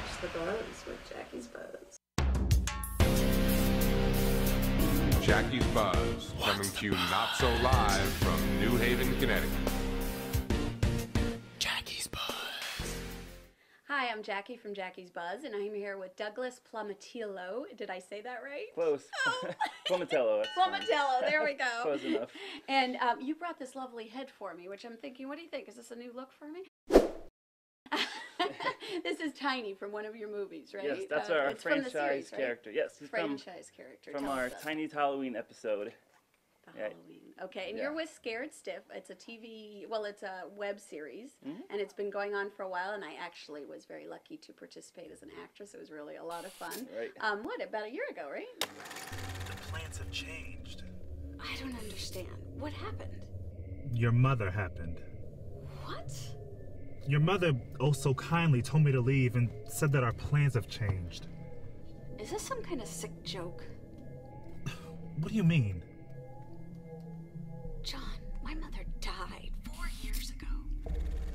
Catch the buzz with Jackie's Buzz. Jackie's Buzz, coming to you not so live from New Haven, Connecticut. Jackie's Buzz. Hi, I'm Jackie from Jackie's Buzz, and I'm here with Douglas Plumatillo. Did I say that right? Close. Oh. Plumatello. that's. Plumatello, there we go. Close enough. And um, you brought this lovely head for me, which I'm thinking, what do you think? Is this a new look for me? this is Tiny from one of your movies, right? Yes, that's Uh, our it's from the franchise series, right? character. Yes, he's from, character. from Tell our us that. Tiny Halloween episode. The yeah. Halloween. Okay, and Yeah. you're with Scared Stiff. It's a TV, well, it's a web series, Mhm. and it's been going on for a while. And I actually was very lucky to participate as an actress. It was really a lot of fun. Right. Um, what about a year ago, right? The plans have changed. I don't understand. What happened? Your mother happened. What? Your mother oh so kindly told me to leave and said that our plans have changed. Is this some kind of sick joke? What do you mean? John, my mother died four years ago.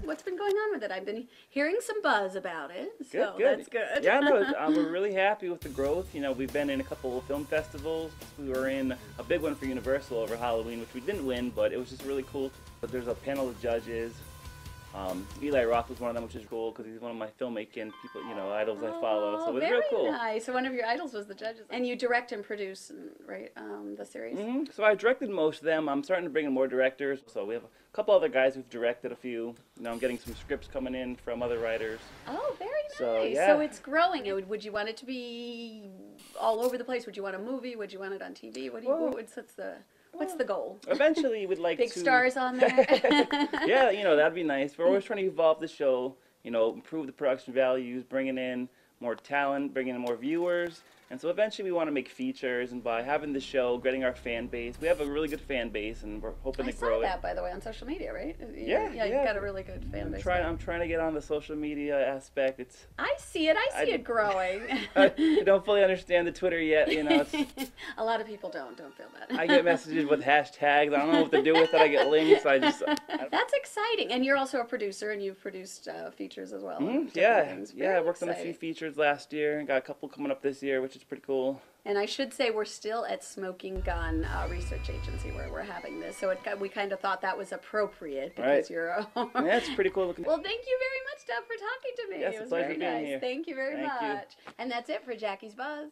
What's been going on with it? I've been hearing some buzz about it, so Good, good. that's good. Yeah, no, it's- uh, we're really happy with the growth. You know, we've been in a couple of film festivals. We were in a big one for Universal over Halloween, which we didn't win, but it was just really cool. But there's a panel of judges. Um, Eli Roth was one of them, which is cool because he's one of my filmmaking people, you know, idols I follow. So Oh, it was very real cool. nice. So one of your idols was the judges, and you direct and produce, right? Um, the series. hmm So I directed most of them. I'm starting to bring in more directors. So we have a couple other guys who've directed a few. You know, I'm getting some scripts coming in from other writers. Oh, very nice. So, So, it's growing. Would, would you want it to be all over the place? Would you want a movie? Would you want it on TV? What do you? Well- what's, what's the What's the goal? Eventually, we'd like Big to stars on there. yeah, you know, that'd be nice. We're always trying to evolve the show, you know, improve the production values, bringing in more talent, bringing in more viewers. And so eventually we want to make features, and by having the show, getting our fan base, we have a really good fan base, and we're hoping I to grow that, it. by the way, on social media, right? You- Yeah, yeah, yeah. you've got a really good fan I'm base. trying. I'm trying to get on the social media aspect. It's I see it. I see I- it growing. I don't fully understand the Twitter yet, you know. A lot of people don't. Don't feel that. I get messages with hashtags. I don't know what to do with it. I get links. I just I, That's exciting. And you're also a producer, and you've produced uh, features as well. Mhm, yeah, yeah. I worked on a few features last year. and Got a couple coming up this year, which is pretty cool. And I should say we're still at Smoking Gun uh, Research Agency where we're having this. So it, we kind of thought that was appropriate because Right. you're a. Yeah, it's pretty cool looking. well, thank you very much, Doug, for talking to me. Yes, it was very nice. here. Thank you very Thank you. much. And that's it for Jackie's Buzz.